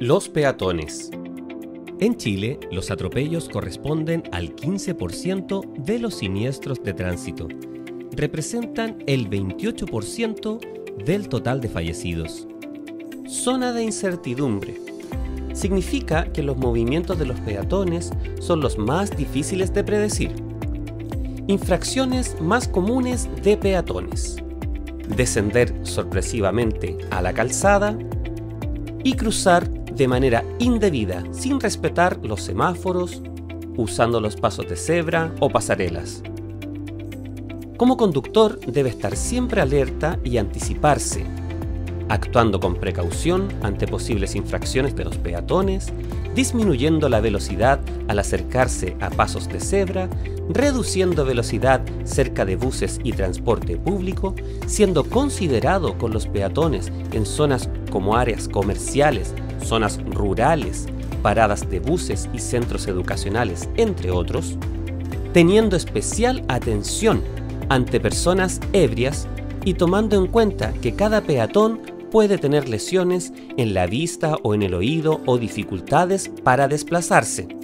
Los peatones. En Chile, los atropellos corresponden al 15% de los siniestros de tránsito. Representan el 28% del total de fallecidos. Zona de incertidumbre. Significa que los movimientos de los peatones son los más difíciles de predecir. Infracciones más comunes de peatones. Descender sorpresivamente a la calzada y cruzar de manera indebida, sin respetar los semáforos, usando los pasos de cebra o pasarelas. Como conductor debe estar siempre alerta y anticiparse, actuando con precaución ante posibles infracciones de los peatones, disminuyendo la velocidad al acercarse a pasos de cebra, reduciendo velocidad cerca de buses y transporte público, siendo considerado con los peatones en zonas como áreas comerciales, zonas rurales, paradas de buses y centros educacionales, entre otros, teniendo especial atención ante personas ebrias y tomando en cuenta que cada peatón puede tener lesiones en la vista o en el oído o dificultades para desplazarse.